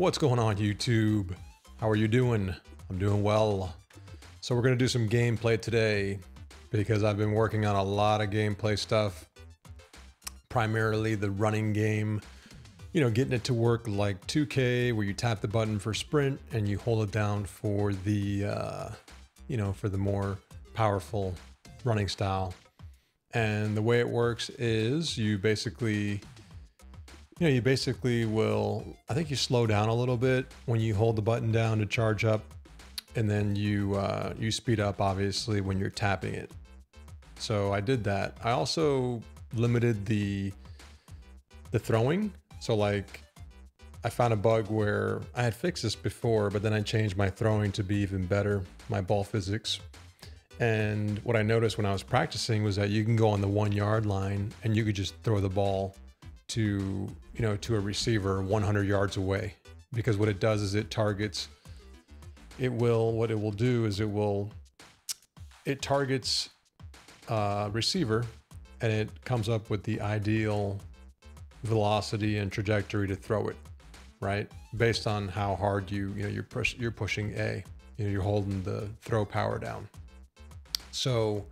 What's going on YouTube? How are you doing? I'm doing well. So we're gonna do some gameplay today because I've been working on a lot of gameplay stuff. Primarily the running game, you know, getting it to work like 2K where you tap the button for sprint and you hold it down for the, uh, you know, for the more powerful running style. And the way it works is you basically you know, you basically will, I think you slow down a little bit when you hold the button down to charge up and then you, uh, you speed up obviously when you're tapping it. So I did that. I also limited the, the throwing. So like I found a bug where I had fixed this before, but then I changed my throwing to be even better, my ball physics. And what I noticed when I was practicing was that you can go on the one yard line and you could just throw the ball to you know to a receiver 100 yards away. Because what it does is it targets it will what it will do is it will it targets uh, receiver and it comes up with the ideal velocity and trajectory to throw it right? Based on how hard you you know you're push you're pushing a you know you're holding the throw power down. So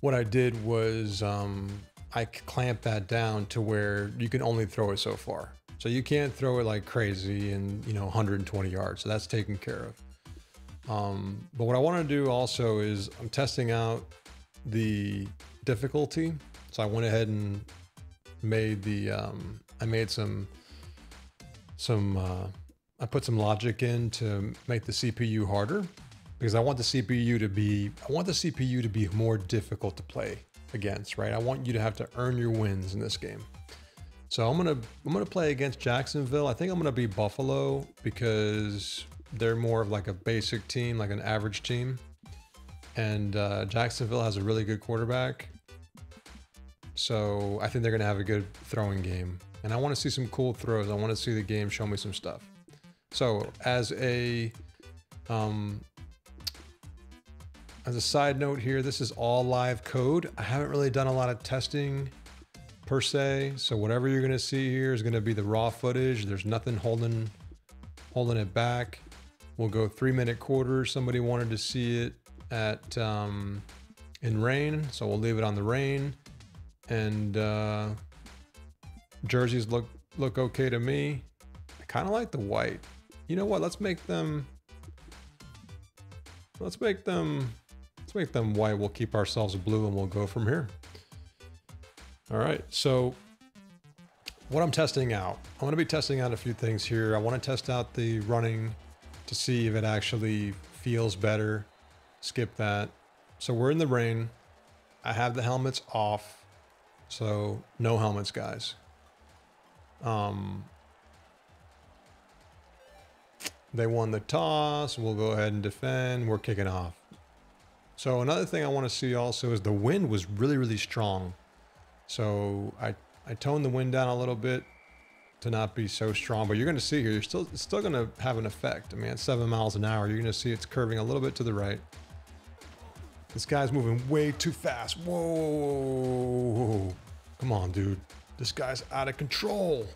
what i did was um I clamp that down to where you can only throw it so far. So you can't throw it like crazy and you know 120 yards. So that's taken care of. Um, but what I want to do also is I'm testing out the difficulty. So I went ahead and made the um, I made some some uh, I put some logic in to make the CPU harder because I want the CPU to be I want the CPU to be more difficult to play against, right? I want you to have to earn your wins in this game. So I'm gonna I'm gonna play against Jacksonville. I think I'm gonna be Buffalo because they're more of like a basic team, like an average team. And uh, Jacksonville has a really good quarterback. So I think they're gonna have a good throwing game. And I want to see some cool throws. I want to see the game show me some stuff. So as a um, as a side note here, this is all live code. I haven't really done a lot of testing per se. So whatever you're gonna see here is gonna be the raw footage. There's nothing holding holding it back. We'll go three minute quarters. Somebody wanted to see it at um, in rain, so we'll leave it on the rain. And uh, jerseys look look okay to me. I kind of like the white. You know what? Let's make them. Let's make them make them white. We'll keep ourselves blue and we'll go from here. All right, so what I'm testing out, I'm gonna be testing out a few things here. I wanna test out the running to see if it actually feels better. Skip that. So we're in the rain. I have the helmets off. So no helmets, guys. Um, they won the toss. We'll go ahead and defend. We're kicking off. So another thing I want to see also is the wind was really, really strong. So I, I toned the wind down a little bit to not be so strong, but you're going to see here, you're still, it's still going to have an effect. I mean, at seven miles an hour, you're going to see it's curving a little bit to the right. This guy's moving way too fast. Whoa. Come on, dude. This guy's out of control.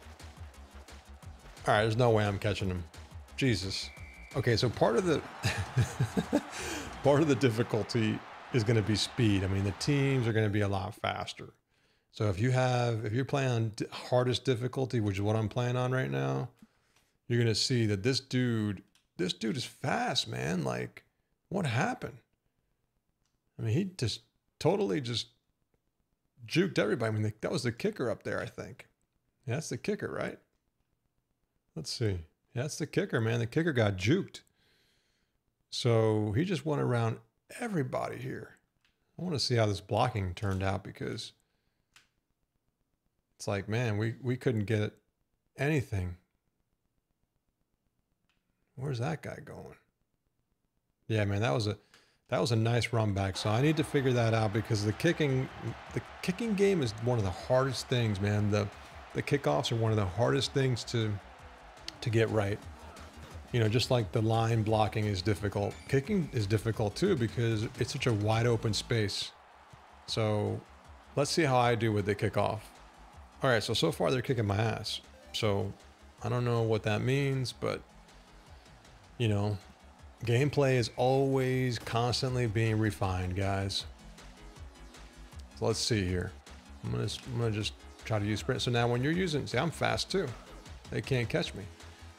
All right, there's no way I'm catching him. Jesus. Okay, so part of the part of the difficulty is going to be speed. I mean, the teams are going to be a lot faster. So if you have if you're playing on hardest difficulty, which is what I'm playing on right now, you're going to see that this dude this dude is fast, man. Like what happened? I mean, he just totally just juked everybody. I mean, that was the kicker up there, I think. Yeah, that's the kicker, right? Let's see. Yeah, that's the kicker, man. The kicker got juked. So he just went around everybody here. I want to see how this blocking turned out because it's like, man, we, we couldn't get anything. Where's that guy going? Yeah, man, that was a that was a nice run back. So I need to figure that out because the kicking the kicking game is one of the hardest things, man. The the kickoffs are one of the hardest things to to get right. You know, just like the line blocking is difficult, kicking is difficult too because it's such a wide open space. So let's see how I do with the kickoff. All right, so so far they're kicking my ass. So I don't know what that means, but you know, gameplay is always constantly being refined, guys. So let's see here. I'm gonna, I'm gonna just try to use sprint. So now when you're using, see, I'm fast too. They can't catch me.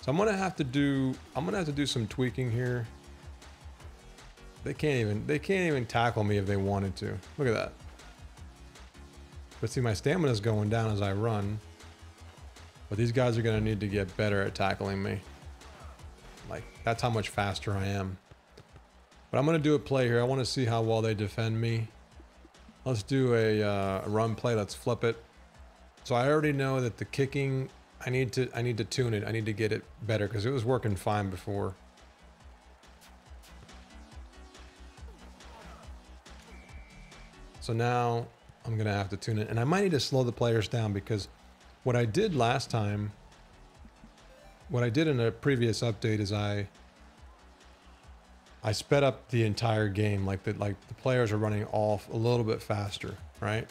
So I'm gonna have to do, I'm gonna have to do some tweaking here. They can't even, they can't even tackle me if they wanted to. Look at that. But see, my stamina is going down as I run. But these guys are gonna need to get better at tackling me. Like, that's how much faster I am. But I'm gonna do a play here. I wanna see how well they defend me. Let's do a, uh, a run play. Let's flip it. So I already know that the kicking, I need to I need to tune it. I need to get it better because it was working fine before. So now I'm gonna have to tune it, and I might need to slow the players down because what I did last time, what I did in a previous update is I I sped up the entire game, like the like the players are running off a little bit faster, right?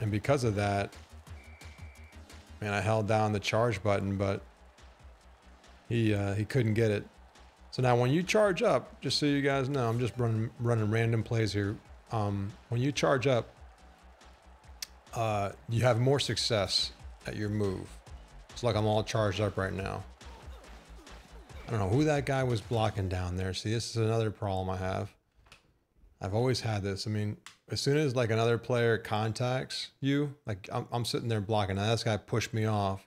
And because of that, man, I held down the charge button, but he uh, he couldn't get it. So now when you charge up, just so you guys know, I'm just running running random plays here. Um, when you charge up, uh, you have more success at your move. It's like I'm all charged up right now. I don't know who that guy was blocking down there. See, this is another problem I have. I've always had this. I mean, as soon as like another player contacts you, like I'm, I'm sitting there blocking. Now this guy pushed me off.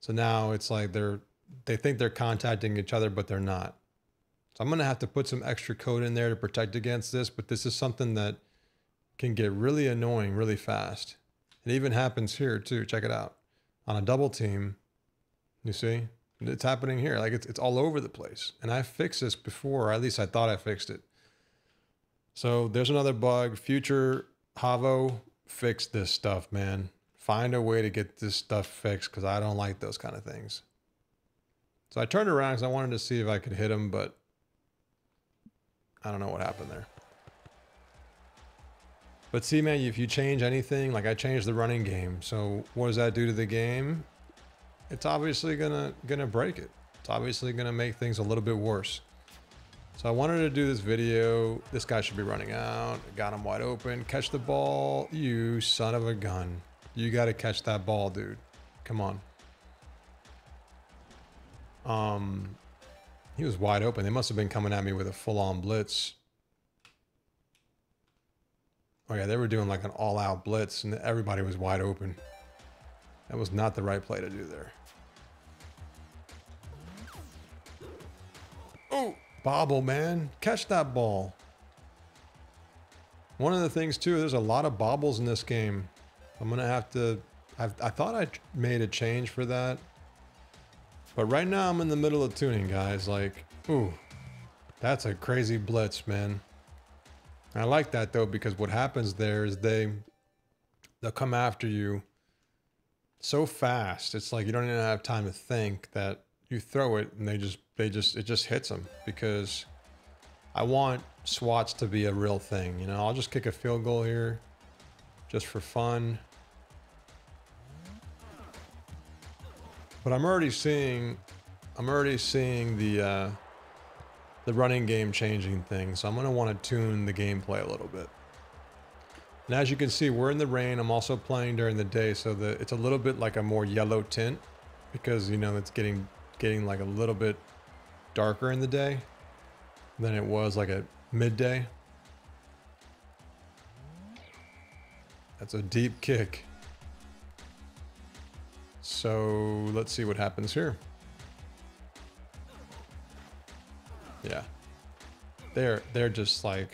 So now it's like they're they think they're contacting each other, but they're not. So I'm gonna have to put some extra code in there to protect against this. But this is something that can get really annoying really fast. It even happens here too. Check it out. On a double team, you see, it's happening here. Like it's it's all over the place. And I fixed this before, or at least I thought I fixed it. So there's another bug. Future Javo, fix this stuff, man. Find a way to get this stuff fixed because I don't like those kind of things. So I turned around because I wanted to see if I could hit him, but I don't know what happened there. But see, man, if you change anything, like I changed the running game, so what does that do to the game? It's obviously gonna gonna break it. It's obviously gonna make things a little bit worse. So I wanted to do this video. This guy should be running out. Got him wide open. Catch the ball. You son of a gun. You got to catch that ball, dude. Come on. Um, he was wide open. They must have been coming at me with a full-on blitz. Oh yeah, they were doing like an all-out blitz, and everybody was wide open. That was not the right play to do there. Oh! Bobble, man. Catch that ball. One of the things, too, there's a lot of bobbles in this game. I'm going to have to... I've, I thought I made a change for that. But right now, I'm in the middle of tuning, guys. Like, ooh, that's a crazy blitz, man. I like that, though, because what happens there is they... They'll come after you so fast. It's like you don't even have time to think that you throw it and they just they just it just hits them because I want swats to be a real thing. You know, I'll just kick a field goal here just for fun. But I'm already seeing I'm already seeing the uh, the running game changing things. So I'm going to want to tune the gameplay a little bit. And as you can see, we're in the rain. I'm also playing during the day, so the it's a little bit like a more yellow tint because you know it's getting getting like a little bit darker in the day than it was like at midday. That's a deep kick. So let's see what happens here. Yeah. They're they're just like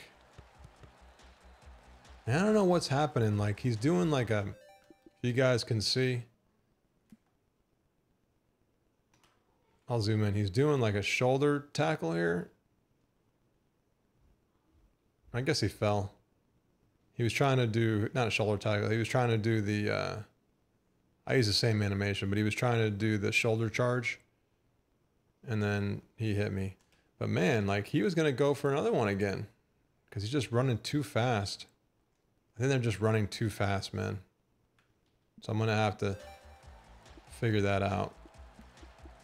I don't know what's happening. Like he's doing like a you guys can see I'll zoom in. He's doing like a shoulder tackle here. I guess he fell. He was trying to do, not a shoulder tackle, he was trying to do the, uh, I use the same animation, but he was trying to do the shoulder charge. And then he hit me. But man, like he was going to go for another one again. Because he's just running too fast. I think they're just running too fast, man. So I'm going to have to figure that out.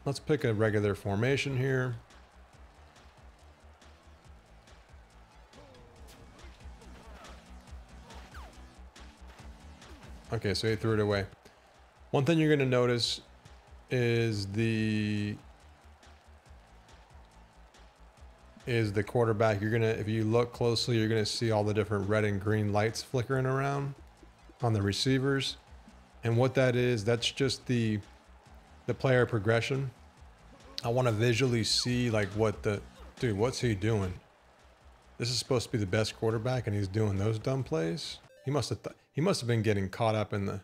Let's pick a regular formation here. Okay, so he threw it away. One thing you're going to notice is the is the quarterback. You're gonna, if you look closely, you're gonna see all the different red and green lights flickering around on the receivers. And what that is, that's just the the player progression. I want to visually see like what the dude, what's he doing? This is supposed to be the best quarterback, and he's doing those dumb plays. He must have he must have been getting caught up in the.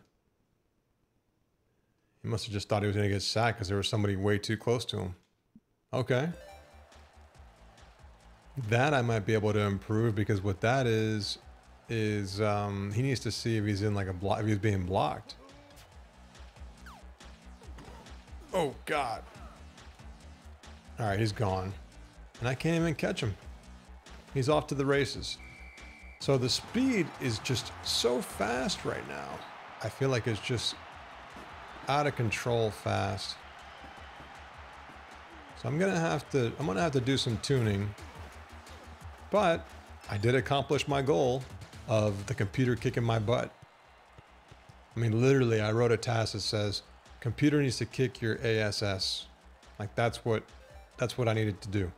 He must have just thought he was gonna get sacked because there was somebody way too close to him. Okay. That I might be able to improve because what that is, is um, he needs to see if he's in like a block, if he's being blocked. Oh God. All right, he's gone. And I can't even catch him. He's off to the races. So the speed is just so fast right now. I feel like it's just out of control fast. So I'm gonna have to I'm gonna have to do some tuning but I did accomplish my goal of the computer kicking my butt. I mean, literally, I wrote a task that says, computer needs to kick your ASS. Like that's what, that's what I needed to do.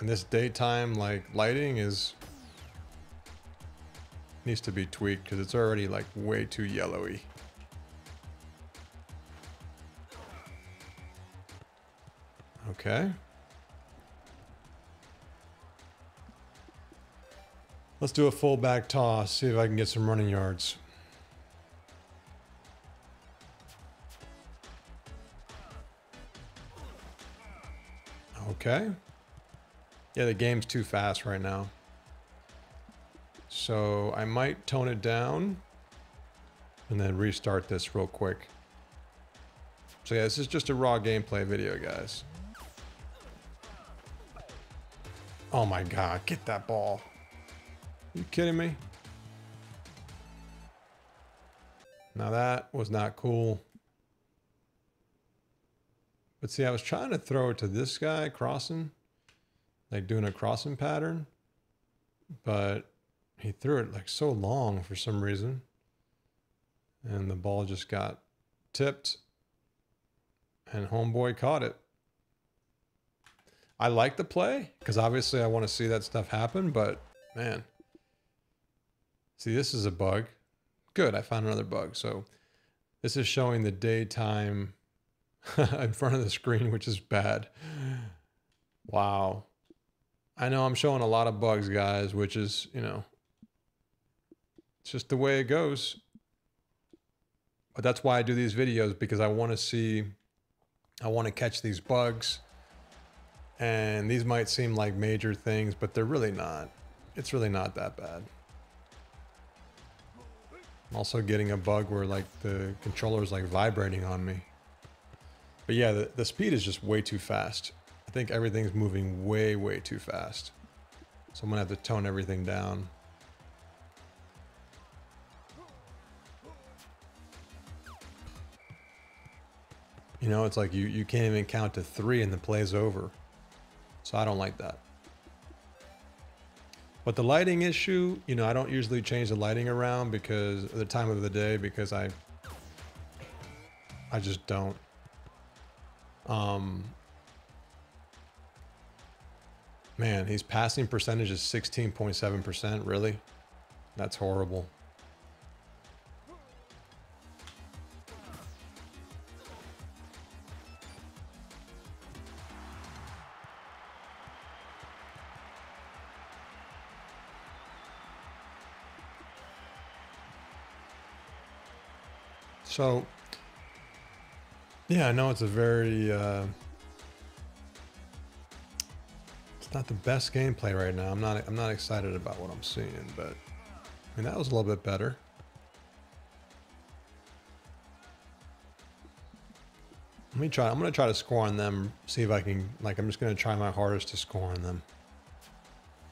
And this daytime like lighting is, needs to be tweaked because it's already like way too yellowy. Okay. Let's do a full back toss, see if I can get some running yards. Okay. Yeah, the game's too fast right now. So I might tone it down and then restart this real quick. So yeah, this is just a raw gameplay video, guys. Oh my god, get that ball. You kidding me? Now that was not cool. But see, I was trying to throw it to this guy crossing, like doing a crossing pattern, but he threw it like so long for some reason. And the ball just got tipped and homeboy caught it. I like the play because obviously I want to see that stuff happen, but man, See, this is a bug. Good, I found another bug. So this is showing the daytime in front of the screen, which is bad. Wow. I know I'm showing a lot of bugs, guys, which is, you know, it's just the way it goes. But that's why I do these videos because I want to see, I want to catch these bugs. And these might seem like major things, but they're really not. It's really not that bad. I'm also getting a bug where like the controller is like vibrating on me. But yeah, the, the speed is just way too fast. I think everything's moving way, way too fast. So I'm gonna have to tone everything down. You know, it's like you, you can't even count to three and the play's over. So I don't like that. But the lighting issue, you know, I don't usually change the lighting around because the time of the day because I I just don't. Um Man, his passing percentage is 16.7%, really? That's horrible. So, yeah, I know it's a very, uh, it's not the best gameplay right now. I'm not, I'm not excited about what I'm seeing, but I mean, that was a little bit better. Let me try, I'm to try to score on them, see if I can, like, I'm just to try my hardest to score on them.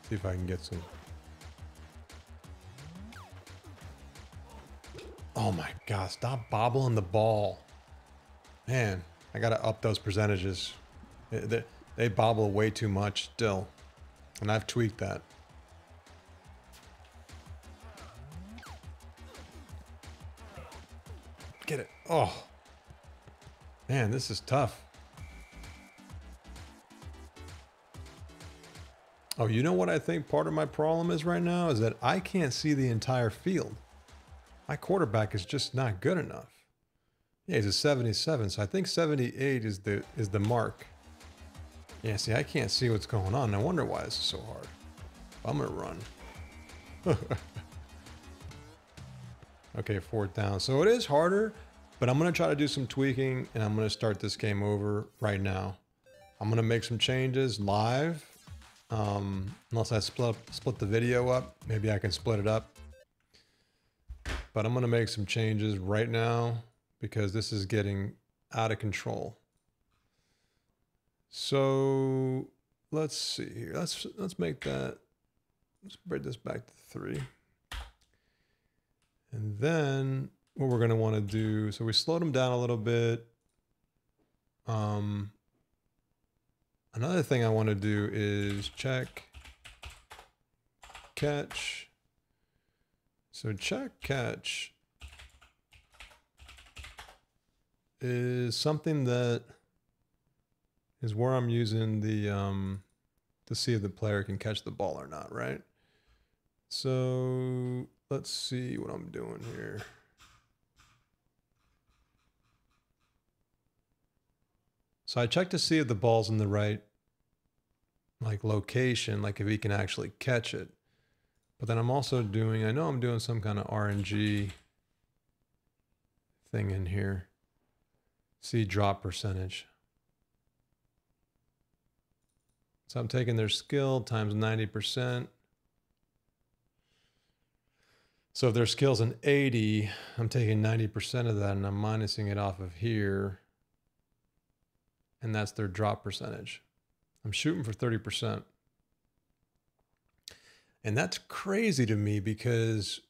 See if I can get some. Oh my God, stop bobbling the ball. Man, I gotta up those percentages. They, they bobble way too much still. And I've tweaked that. Get it. Oh. Man, this is tough. Oh, you know what I think part of my problem is right now is that I can't see the entire field. My quarterback is just not good enough. Yeah, he's a 77, so I think 78 is the is the mark. Yeah, see, I can't see what's going on. I wonder why this is so hard. I'm gonna run. okay, fourth down. So it is harder, but I'm gonna try to do some tweaking and I'm gonna start this game over right now. I'm gonna make some changes live. Um, unless I split split the video up, maybe I can split it up. But I'm gonna make some changes right now because this is getting out of control. So let's see here. Let's let's make that. Let's bring this back to three. And then what we're gonna want to do. So we slowed them down a little bit. Um, another thing I want to do is check catch. So check catch is something that is where I'm using the um, to see if the player can catch the ball or not, right? So let's see what I'm doing here. So I check to see if the ball's in the right like location, like if he can actually catch it. But then I'm also doing, I know I'm doing some kind of RNG thing in here. See drop percentage. So I'm taking their skill times 90%. So if their skill's an 80, I'm taking 90% of that and I'm minusing it off of here. And that's their drop percentage. I'm shooting for 30%. And that's crazy to me because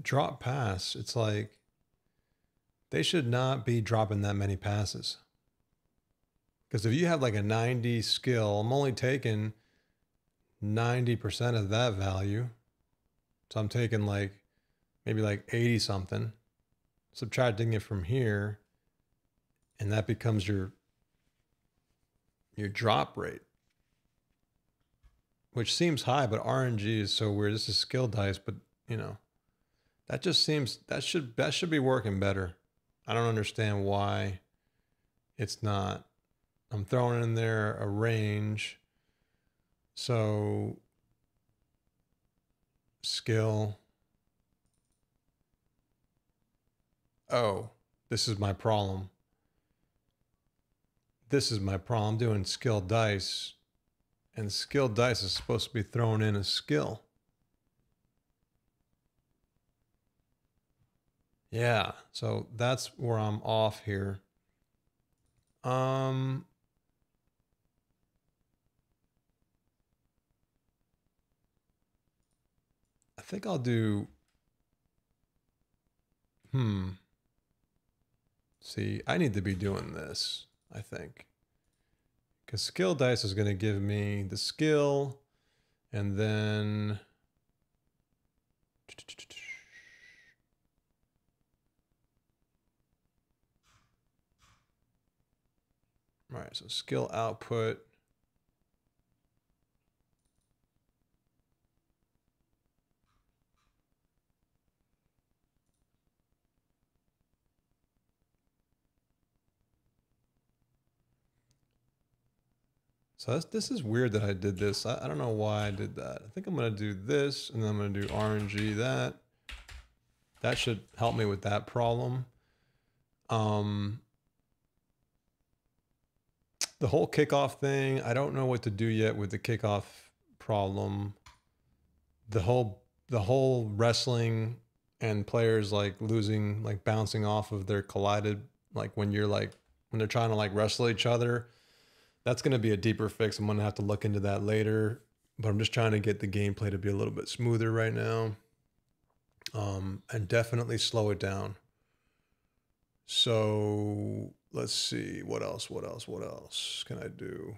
drop pass, it's like they should not be dropping that many passes. Because if you have like a 90 skill, I'm only taking 90% of that value. So I'm taking like maybe like 80 something, subtracting it from here, and that becomes your your drop rate. Which seems high, but RNG is so weird. This is skill dice, but you know, that just seems that should that should be working better. I don't understand why it's not. I'm throwing in there a range. So skill. Oh, this is my problem. This is my problem. I'm doing skill dice, and skill dice is supposed to be thrown in a skill. Yeah, so that's where I'm off here. Um, I think I'll do, hmm. See, I need to be doing this, I think. Because skill dice is going to give me the skill and then All right, so skill output. So this, is weird that I did this. I, I don't know why I did that. I think I'm going to do this, and then I'm going to do RNG that. That should help me with that problem. Um, the whole kickoff thing, I don't know what to do yet with the kickoff problem. The whole the whole wrestling and players like losing like bouncing off of their collided like when you're like when they're trying to like wrestle each other. That's going to be a deeper fix. I'm going to have to look into that later, but I'm just trying to get the gameplay to be a little bit smoother right now. um, and definitely slow it down. So let's see what else, what else, what else can I do?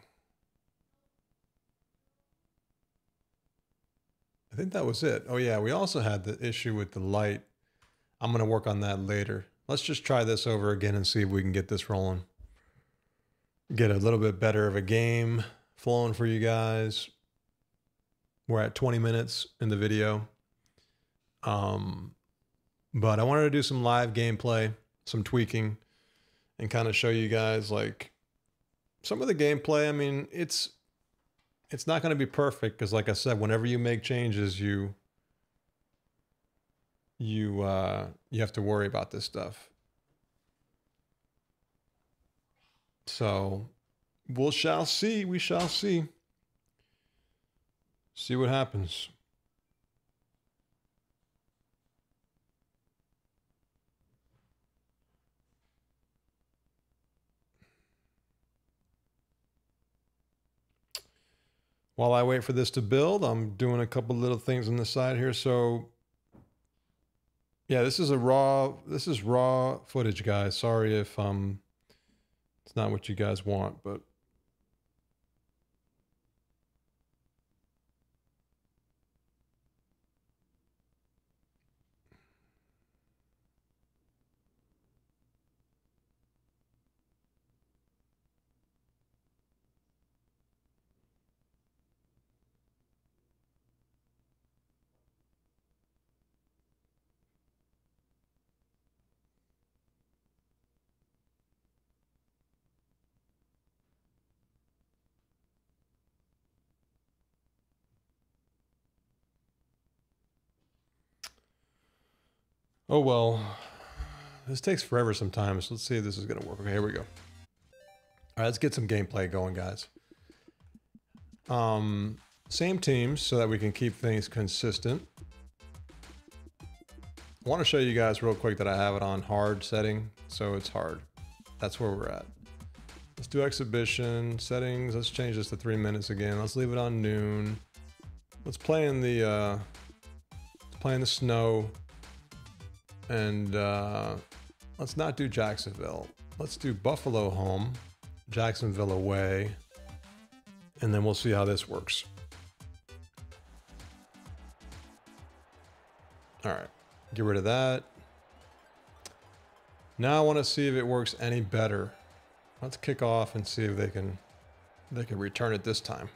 I think that was it. Oh yeah, we also had the issue with the light. I'm going to work on that later. Let's just try this over again and see if we can get this rolling. Get a little bit better of a game flowing for you guys. We're at 20 minutes in the video. Um, but I wanted to do some live gameplay, some tweaking, and kind of show you guys like some of the gameplay. I mean, it's it's not going to be perfect because, like I said, whenever you make changes, you you uh, you have to worry about this stuff. So we'll shall see. We shall see. See what happens. While I wait for this to build, I'm doing a couple little things on the side here. So yeah, this is a raw, this is raw footage, guys. Sorry if um, it's not what you guys want, but Oh well, this takes forever sometimes. Let's see if this is gonna work. Okay, here we go. All right, let's get some gameplay going, guys. Um, same teams so that we can keep things consistent. I want to show you guys real quick that I have it on hard setting, so it's hard. That's where we're at. Let's do exhibition settings. Let's change this to three minutes again. Let's leave it on noon. Let's play in the uh, let's play in the snow. And uh, let's not do Jacksonville. Let's do Buffalo home, Jacksonville away, and then we'll see how this works. All right, get rid of that. Now I want to see if it works any better. Let's kick off and see if they can they can return it this time.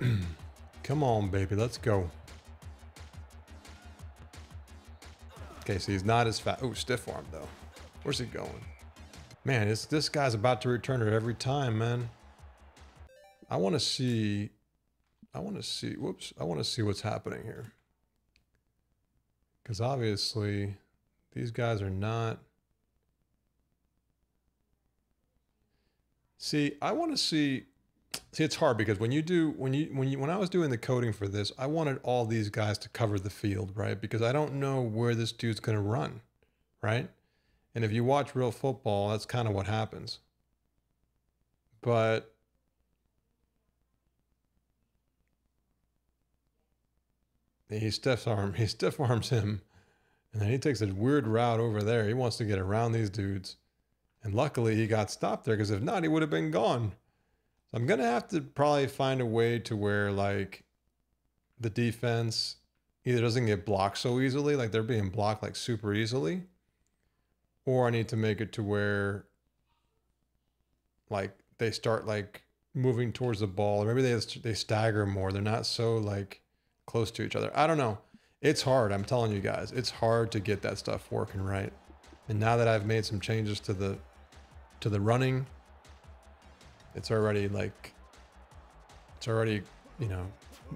Come on, baby, let's go. Okay, so he's not as fast. Oh, stiff arm, though. Where's he going? Man, it's, this guy's about to return it every time, man. I want to see... I want to see... Whoops. I want to see what's happening here. Because obviously, these guys are not... See, I want to see See, it's hard because when you do when you when you when I was doing the coding for this, I wanted all these guys to cover the field, right? Because I don't know where this dude's going to run, right? And if you watch real football, that's kind of what happens. But he stiff arm he stiff arms him, and then he takes a weird route over there. He wants to get around these dudes, and luckily he got stopped there because if not, he would have been gone. I'm going to have to probably find a way to where like the defense either doesn't get blocked so easily, like they're being blocked like super easily, or I need to make it to where like they start like moving towards the ball or maybe they they stagger more. They're not so like close to each other. I don't know. It's hard. I'm telling you guys, it's hard to get that stuff working right. And now that I've made some changes to the to the running it's already like it's already you know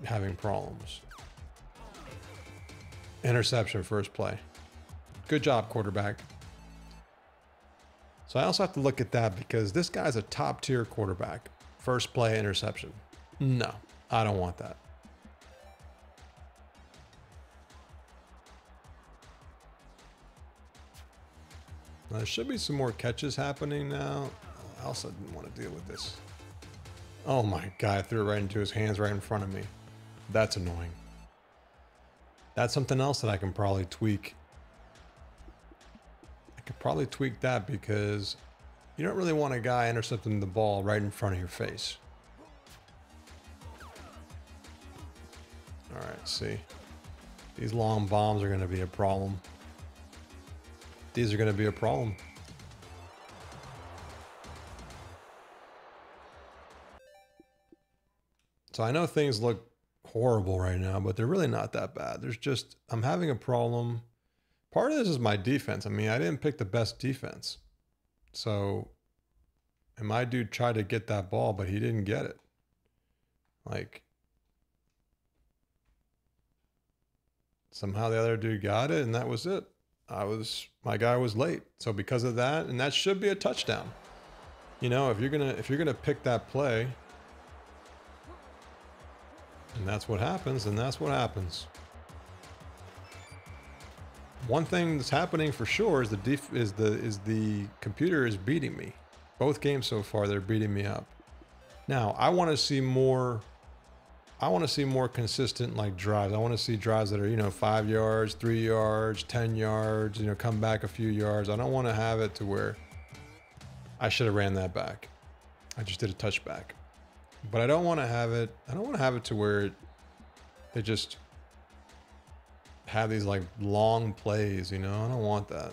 having problems. Interception first play. Good job quarterback. So i also have to look at that because this guy's a top tier quarterback. First play interception. No i don't want that. Now, there should be some more catches happening now I also didn't want to deal with this. Oh my god, I threw it right into his hands right in front of me. That's annoying. That's something else that I can probably tweak. I could probably tweak that because you don't really want a guy intercepting the ball right in front of your face. All right, see. These long bombs are going to be a problem. These are going to be a problem. So I know things look horrible right now, but they're really not that bad. There's just, I'm having a problem. Part of this is my defense. I mean, I didn't pick the best defense. So, and my dude tried to get that ball, but he didn't get it. Like, somehow the other dude got it, and that was it. I was, my guy was late. So because of that, and that should be a touchdown. You know, if you're gonna, if you're gonna pick that play, and that's what happens, and that's what happens. One thing that's happening for sure is the is the is the computer is beating me. Both games so far, they're beating me up. Now, I want to see more I want to see more consistent like drives. I want to see drives that are, you know, five yards, three yards, 10 yards, you know, come back a few yards. I don't want to have it to where I should have ran that back. I just did a touchback. But I don't want to have it. I don't want to have it to where they just have these like long plays, you know. I don't want that.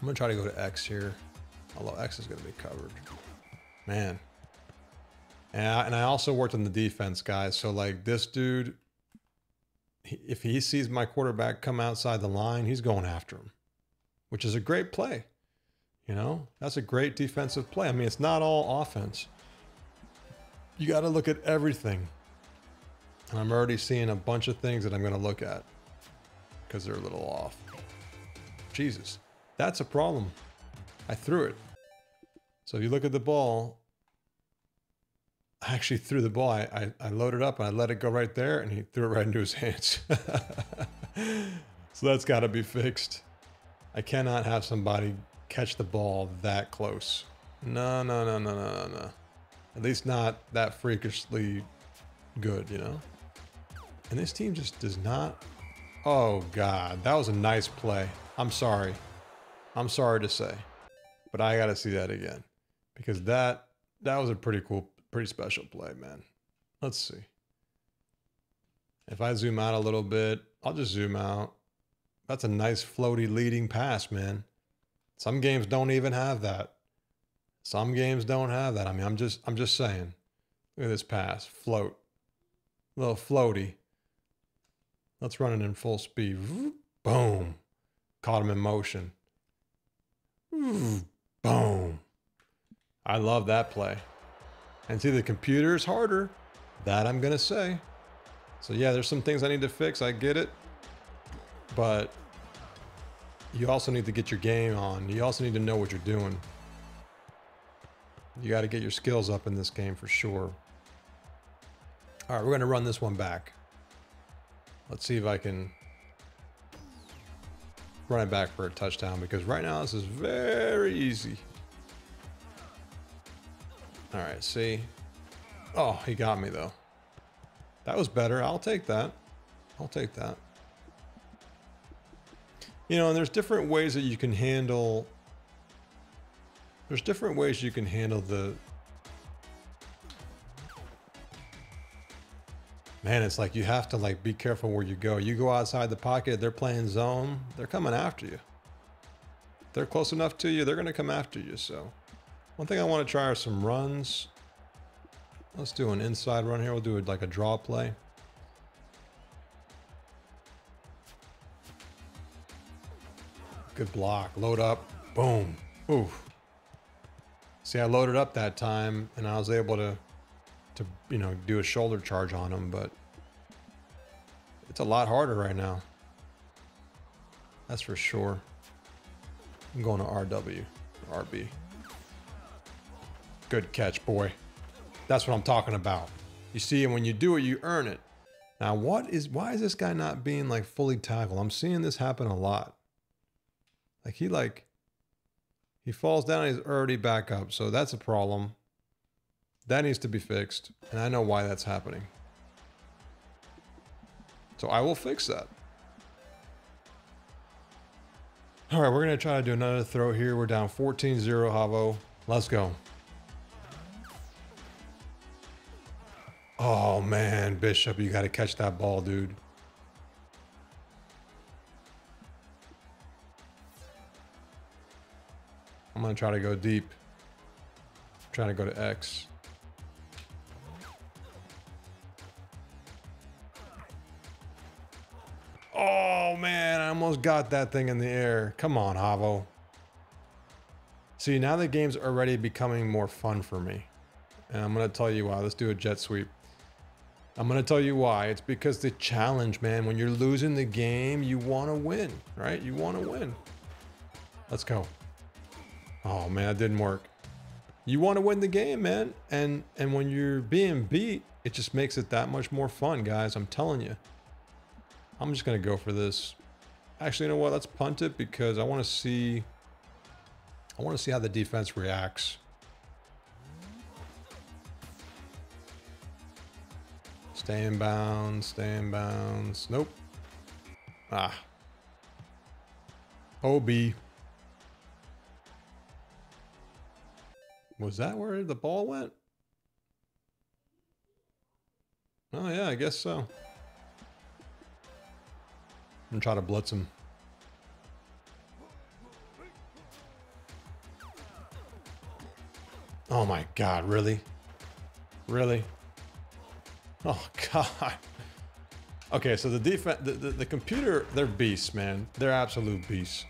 I'm gonna try to go to X here. Although X is gonna be covered. Man. And I, and I also worked on the defense, guys. So like this dude, if he sees my quarterback come outside the line, he's going after him, which is a great play. You know, that's a great defensive play. I mean, it's not all offense you got to look at everything. And I'm already seeing a bunch of things that I'm going to look at because they're a little off. Jesus, that's a problem. I threw it. So if you look at the ball, I actually threw the ball. I, I, I loaded up and I let it go right there and he threw it right into his hands. so that's got to be fixed. I cannot have somebody catch the ball that close. No, no, no, no, no, no, no. At least not that freakishly good, you know? And this team just does not... Oh, God. That was a nice play. I'm sorry. I'm sorry to say. But I got to see that again. Because that that was a pretty cool, pretty special play, man. Let's see. If I zoom out a little bit, I'll just zoom out. That's a nice floaty leading pass, man. Some games don't even have that. Some games don't have that. I mean, I'm just I'm just saying. Look at this pass. Float. A little floaty. Let's run it in full speed. Boom. Caught him in motion. Boom. I love that play. And see, the computer is harder. That I'm going to say. So, yeah, there's some things I need to fix. I get it. But you also need to get your game on. You also need to know what you're doing. You got to get your skills up in this game for sure. All right, we're going to run this one back. Let's see if I can run it back for a touchdown because right now this is very easy. All right, see. Oh, he got me though. That was better. I'll take that. I'll take that. You know, and there's different ways that you can handle there's different ways you can handle the... Man, it's like you have to like be careful where you go. You go outside the pocket, they're playing zone, they're coming after you. They're close enough to you, they're going to come after you. So one thing I want to try are some runs. Let's do an inside run here. We'll do like a draw play. Good block. Load up. Boom. Oof. See, I loaded up that time and I was able to, to you know, do a shoulder charge on him, but it's a lot harder right now. That's for sure. I'm going to RW, RB. Good catch, boy. That's what I'm talking about. You see, and when you do it, you earn it. Now, what is, why is this guy not being like fully tackled? I'm seeing this happen a lot. Like he like, he falls down he's already back up. So that's a problem. That needs to be fixed. And I know why that's happening. So I will fix that. All right, we're going to try to do another throw here. We're down 14-0, Javo. Let's go. Oh, man, Bishop, you got to catch that ball, dude. I'm to try to go deep. I'm trying to go to X. Oh man, I almost got that thing in the air. Come on, Javo. See, now the game's already becoming more fun for me. And I'm to tell you why. Let's do a jet sweep. I'm to tell you why. It's because the challenge, man, when you're losing the game, you want to win, right? You want to win. Let's go. Oh man, that didn't work. You want to win the game, man. And and when you're being beat, it just makes it that much more fun, guys. I'm telling you. I'm just going to go for this. Actually, you know what? Let's punt it because I want to see... I want to see how the defense reacts. Stay in bounds, stay in bounds. Nope. Ah. OB. Was that where the ball went? Oh yeah, I guess so and try to blitz him. Oh my god, really? Really? Oh god. Okay, so the defense, the, the, the, computer, they're beasts, man. They're absolute beasts.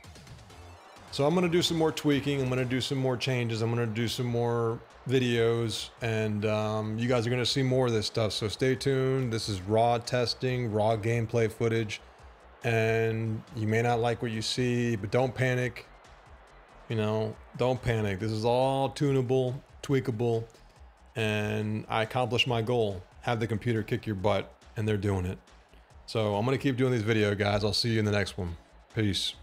So I'm gonna do some more tweaking. I'm gonna do some more changes. I'm gonna do some more videos, and um, you guys are gonna see more of this stuff. So stay tuned. This is raw testing, raw gameplay footage and you may not like what you see, but don't panic. You know, don't panic. This is all tunable, tweakable, and I accomplished my goal. Have the computer kick your butt, and they're doing it. So I'm going to keep doing these video, guys. I'll see you in the next one. Peace.